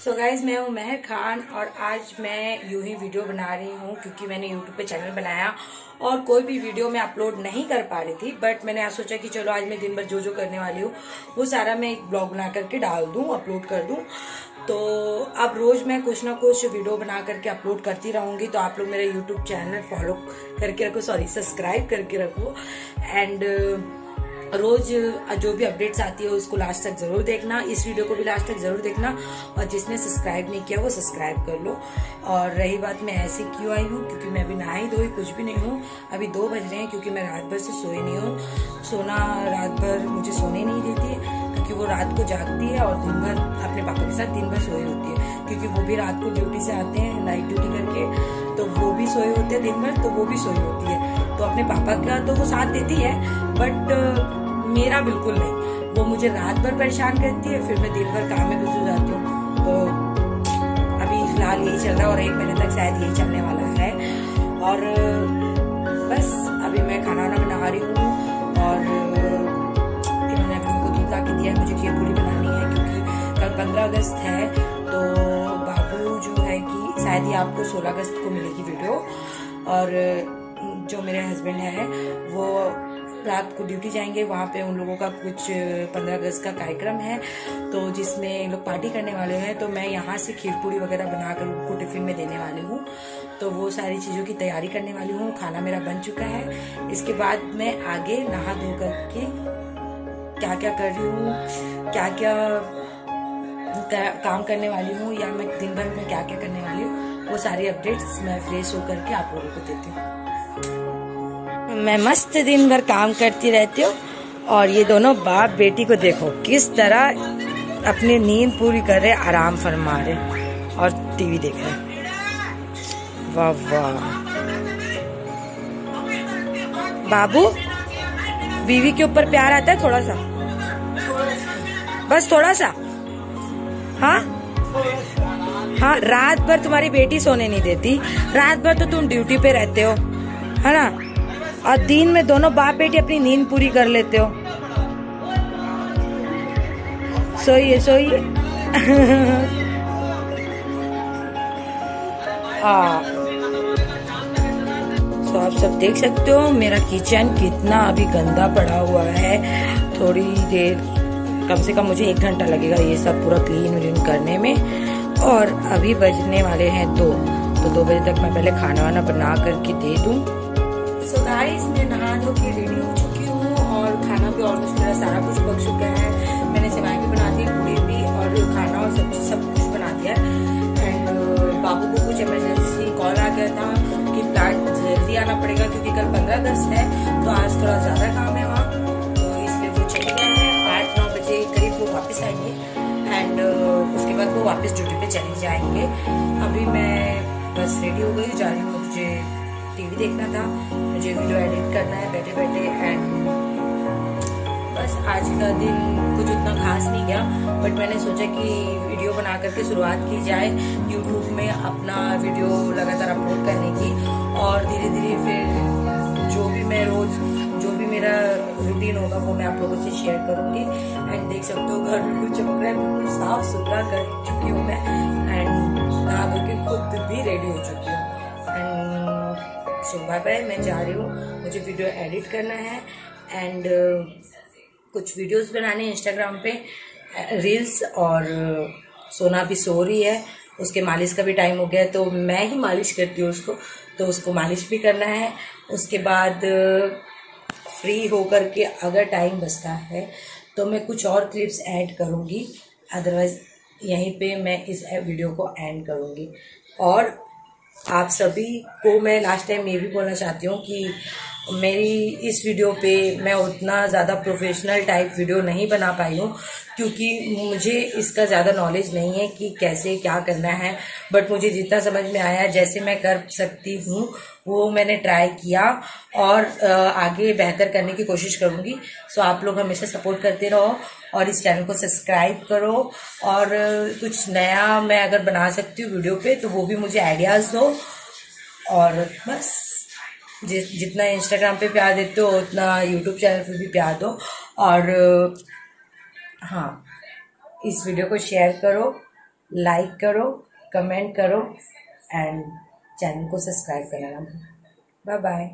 सो so guys मैं हूँ मेहर खान और आज मैं यूँ ही वीडियो बना रही हूँ क्योंकि मैंने यूट्यूब पे चैनल बनाया और कोई भी वीडियो मैं अपलोड नहीं कर पा रही थी बट मैंने आज सोचा कि चलो आज मैं दिन भर जो जो करने वाली हूँ, वो सारा मैं एक ब्लॉग बना करके डाल दूँ अपलोड कर दूँ। तो अब रोज मैं कुछ ना कुछ वीडियो बना करके अपलोड करती रहूँगी तो आप लोग मेरा यूट्यूब चैनल फॉलो करके रखो सॉरी सब्सक्राइब करके रखो। एंड रोज जो भी अपडेट्स आती है, उसको लास्ट तक ज़रूर देखना। इस वीडियो को भी लास्ट तक ज़रूर देखना। और जिसने सब्सक्राइब नहीं किया, वो सब्सक्राइब कर लो। और रही बात, मैं ऐसे क्यों आई हूँ? क्योंकि मैं अभी नहाई धोई, कुछ भी नहीं हूँ। अभी दो बज रहे हैं, क्योंकि मैं रात भर से सोई नहीं हूँ। सोना रात भर मुझे सोने नहीं देती क्योंकि वो रात को जागती है और दिन भर अपने पापा के साथ दिन भर सोई होती है। क्योंकि वो भी रात को ड्यूटी से आते हैं नाइट ड्यूटी करके तो वो भी सोए होते हैं दिन भर तो वो भी सोई होती है। तो अपने पापा का तो वो साथ देती है बट मेरा बिल्कुल नहीं। वो मुझे रात भर परेशान करती है, फिर मैं दिन भर काम में घुस जाती हूँ। तो अभी फ़िलहाल यही चल रहा है और एक महीने तक शायद यही चलने वाला है। और, बस, अभी मैं खाना वाना बना रही हूँ और, इन्होंने अभी को दूध ला के दिया मुझे खीर पूरी बनानी है, क्योंकि कल पंद्रह अगस्त है तो बाबू जो है कि शायद ही आपको सोलह अगस्त को मिलेगी वीडियो। और जो मेरे हस्बैंड है, वो रात को ड्यूटी जाएँगे। वहाँ पे उन लोगों का कुछ पंद्रह अगस्त का कार्यक्रम है। तो जिसमें लोग पार्टी करने वाले हैं तो मैं यहाँ से खीर पूरी वगैरह बनाकर उनको टिफ़िन में देने वाली हूँ। तो वो सारी चीज़ों की तैयारी करने वाली हूँ। खाना मेरा बन चुका है। इसके बाद मैं आगे नहा धो करके क्या क्या कर रही हूँ क्या क्या काम करने वाली हूँ, या मैं दिन भर में क्या क्या करने वाली हूँ, वो सारी अपडेट्स मैं फ्रेश होकर के आप लोगों को देती हूँ। मैं मस्त दिन भर काम करती रहती हूँ और ये दोनों बाप बेटी को देखो, किस तरह अपनी नींद पूरी कर रहे, आराम फरमा रहे और टीवी देख रहे। वाह वाह। बाबू, बीवी के ऊपर प्यार आता है थोड़ा सा बस थोड़ा सा हाँ? हाँ रात भर तुम्हारी बेटी सोने नहीं देती। रात भर तो तुम ड्यूटी पे रहते हो। है ना? और दिन में दोनों बाप बेटी अपनी नींद पूरी कर लेते हो। सोइए सोइए। हाँ। तो आप सब देख सकते हो, मेरा किचन कितना अभी गंदा पड़ा हुआ है। थोड़ी देर, कम से कम मुझे एक घंटा लगेगा ये सब पूरा क्लीन व्लीन करने में। और अभी बजने वाले हैं दो तो दो बजे तक मैं पहले खाना वाना बना करके दे दूँ। सो गाइस मैं नहा धो के रेडी हो चुकी हूँ और खाना भी ऑलमोस्ट मेरा सारा कुछ पक चुका है। मैंने सेवाई भी बना दी, पूरी भी और खाना और सब्ज़ी सब कुछ बना दिया। एंड बाबू को कुछ इमरजेंसी कॉल आ गया था कि प्लांट जल्दी आना पड़ेगा क्योंकि कल पंद्रह अगस्त है तो आज थोड़ा ज़्यादा काम है वहाँ। तो इसलिए वो चले गए हैं। आठ नौ बजे करीब वो वापस आएँगे। एंड उसके बाद वो वापस ड्यूटी पे चले जाएँगे। अभी मैं बस रेडी हो गई जा रही हूँ मुझे टीवी देखना था, मुझे वीडियो एडिट करना है बैठे बैठे एंड बस आज का दिन कुछ उतना खास नहीं गया बट मैंने सोचा कि वीडियो बना करके शुरुआत की जाए यूट्यूब में अपना वीडियो लगातार अपलोड करने की, और धीरे धीरे फिर जो भी मैं रोज, जो भी मेरा रूटीन होगा, वो मैं आप लोगों से शेयर करूँगी एंड देख सकते हो घर बिल्कुल चमक रहा है, बिल्कुल साफ़ सुथरा कर चुकी हूँ मैं एंड नहा खुद भी रेडी हो चुकी हूँ। सो बाय बाय मैं जा रही हूँ। मुझे वीडियो एडिट करना है। एंड uh, कुछ वीडियोस बनाने इंस्टाग्राम पे। रील्स और uh, सोना भी सो रही है। उसके मालिश का भी टाइम हो गया तो मैं ही मालिश करती हूँ उसको। तो उसको मालिश भी करना है। उसके बाद फ्री uh, होकर के अगर टाइम बचता है तो मैं कुछ और क्लिप्स ऐड करूँगी। अदरवाइज़ यहीं पे मैं इस वीडियो को एंड करूँगी। और आप सभी को मैं लास्ट टाइम ये भी बोलना चाहती हूँ कि मेरी इस वीडियो पे मैं उतना ज़्यादा प्रोफेशनल टाइप वीडियो नहीं बना पाई हूँ, क्योंकि मुझे इसका ज़्यादा नॉलेज नहीं है कि कैसे क्या करना है। बट मुझे जितना समझ में आया, जैसे मैं कर सकती हूँ, वो मैंने ट्राई किया और आगे बेहतर करने की कोशिश करूँगी। सो आप लोग हमेशा सपोर्ट करते रहो और इस चैनल को सब्सक्राइब करो और कुछ नया मैं अगर बना सकती हूँ वीडियो पे तो वो भी मुझे आइडियाज़ दो और बस। जितना इंस्टाग्राम पे प्यार देते हो, उतना यूट्यूब चैनल पे भी प्यार दो। और हाँ इस वीडियो को शेयर करो लाइक करो कमेंट करो एंड चैनल को सब्सक्राइब करना बाय बाय